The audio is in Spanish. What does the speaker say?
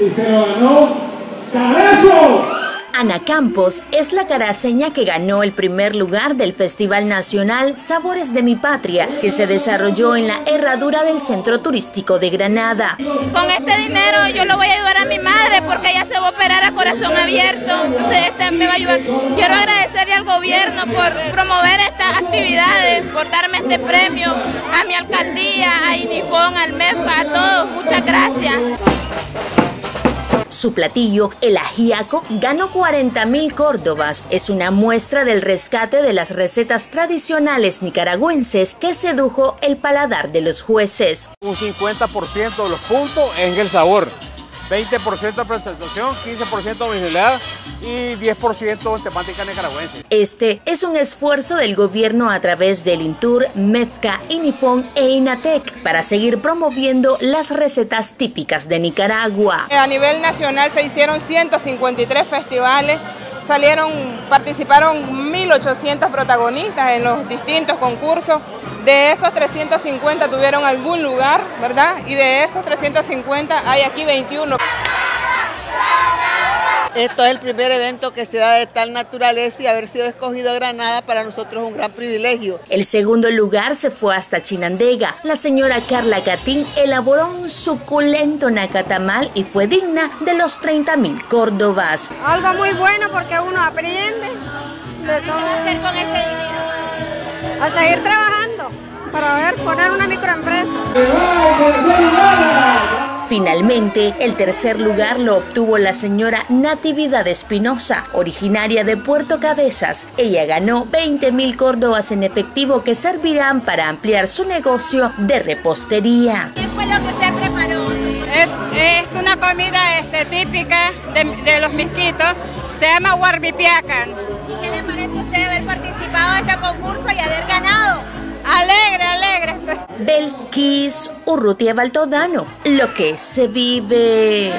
y se lo ganó Carazo. Ana Campos es la caraseña que ganó el primer lugar del Festival Nacional Sabores de mi Patria, que se desarrolló en la herradura del Centro Turístico de Granada. Con este dinero yo lo voy a ayudar a mi madre porque ella se va a operar a corazón abierto, entonces este me va a ayudar. Quiero agradecerle al gobierno por promover estas actividades, por darme este premio, a mi alcaldía, a Inifón, al MEFA, a todos. Muchas gracias. Su platillo, el ajiaco, ganó 40 mil córdobas. Es una muestra del rescate de las recetas tradicionales nicaragüenses que sedujo el paladar de los jueces. Un 50% de los puntos es el sabor. 20% de presentación, 15% visibilidad y 10% en temática nicaragüense. Este es un esfuerzo del gobierno a través del INTUR, MEZCA, INIFON e INATEC para seguir promoviendo las recetas típicas de Nicaragua. A nivel nacional se hicieron 153 festivales salieron, participaron 1.800 protagonistas en los distintos concursos. De esos 350 tuvieron algún lugar, ¿verdad? Y de esos 350 hay aquí 21. Esto es el primer evento que se da de tal naturaleza y haber sido escogido Granada para nosotros es un gran privilegio. El segundo lugar se fue hasta Chinandega. La señora Carla Catín elaboró un suculento nacatamal y fue digna de los 30 mil córdobas. Algo muy bueno porque uno aprende de todo. ¿Qué hacer con este dinero? A seguir trabajando para ver poner una microempresa. Finalmente, el tercer lugar lo obtuvo la señora Natividad Espinosa, originaria de Puerto Cabezas. Ella ganó 20 mil córdobas en efectivo que servirán para ampliar su negocio de repostería. ¿Qué fue lo que usted preparó? Es, una comida este, típica de, los misquitos, se llama Warbipiacan. Y haber ganado? Alegre, alegre. Belkis Urrutia Baltodano, lo que se vive.